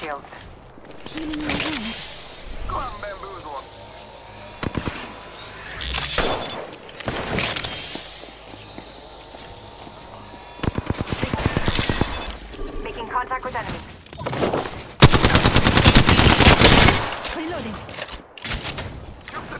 shields. Healing your wounds. Come bamboozle. Making contact with enemy. Reloading. Jump